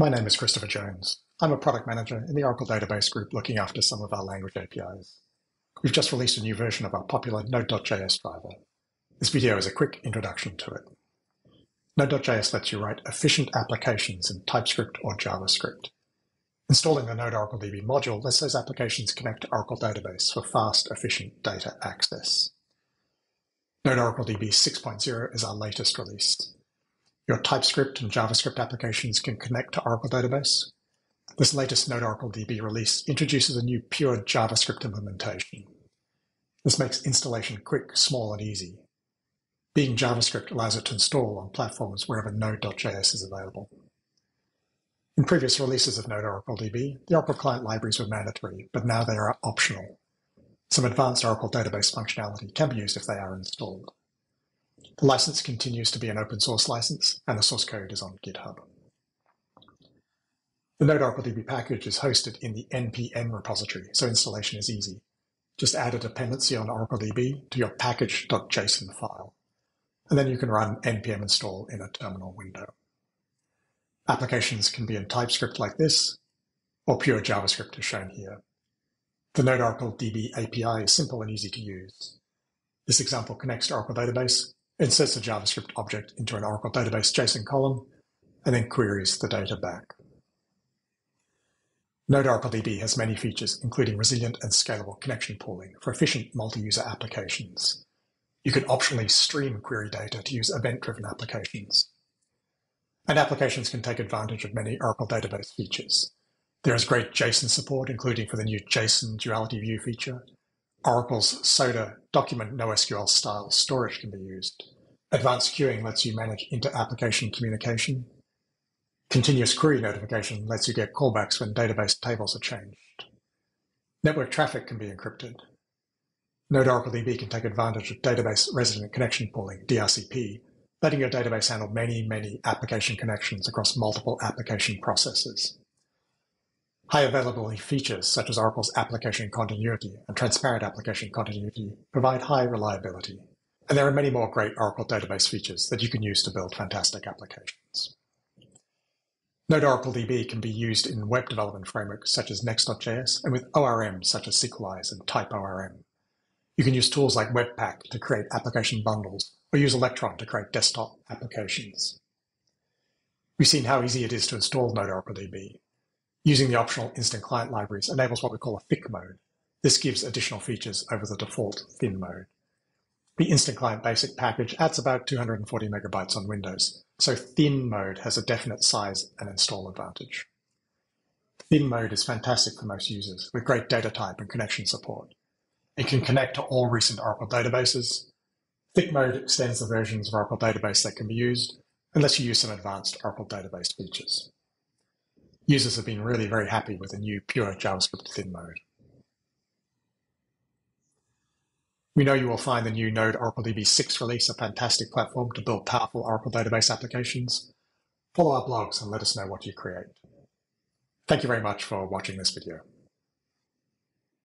My name is Christopher Jones. I'm a product manager in the Oracle Database Group looking after some of our language APIs. We've just released a new version of our popular Node.js driver. This video is a quick introduction to it. Node.js lets you write efficient applications in TypeScript or JavaScript. Installing the Node Oracle DB module lets those applications connect to Oracle Database for fast, efficient data access. Node Oracle DB 6.0 is our latest release. Your TypeScript and JavaScript applications can connect to Oracle Database. This latest Node Oracle DB release introduces a new pure JavaScript implementation. This makes installation quick, small, and easy. Being JavaScript allows it to install on platforms wherever Node.js is available. In previous releases of Node Oracle DB, the Oracle Client libraries were mandatory, but now they are optional. Some advanced Oracle database functionality can be used if they are installed. The license continues to be an open source license, and the source code is on GitHub. The Node Oracle DB package is hosted in the npm repository, so installation is easy. Just add a dependency on Oracle DB to your package.json file, and then you can run npm install in a terminal window. Applications can be in TypeScript like this, or pure JavaScript as shown here. The Node Oracle DB API is simple and easy to use. This example connects to Oracle Database, inserts a JavaScript object into an Oracle Database JSON column, and then queries the data back. Node Oracle DB has many features, including resilient and scalable connection pooling for efficient multi-user applications. You can optionally stream query data to use event-driven applications. And applications can take advantage of many Oracle Database features, there is great JSON support, including for the new JSON duality view feature. Oracle's SODA document NoSQL style storage can be used. Advanced queuing lets you manage inter-application communication. Continuous query notification lets you get callbacks when database tables are changed. Network traffic can be encrypted. Node Oracle DB can take advantage of database resident connection pooling, DRCP, letting your database handle many, many application connections across multiple application processes. High availability features such as Oracle's application continuity and transparent application continuity provide high reliability. And there are many more great Oracle database features that you can use to build fantastic applications. Node Oracle DB can be used in web development frameworks such as Next.js and with ORM such as Sequelize and TypeORM. You can use tools like Webpack to create application bundles or use Electron to create desktop applications. We've seen how easy it is to install Node Oracle DB, Using the optional Instant Client libraries enables what we call a thick mode. This gives additional features over the default thin mode. The Instant Client Basic package adds about 240 megabytes on Windows, so thin mode has a definite size and install advantage. Thin mode is fantastic for most users, with great data type and connection support. It can connect to all recent Oracle databases. Thick mode extends the versions of Oracle database that can be used, unless you use some advanced Oracle database features users have been really very happy with the new pure JavaScript thin mode. We know you will find the new Node Oracle DB 6 release a fantastic platform to build powerful Oracle database applications. Follow our blogs and let us know what you create. Thank you very much for watching this video.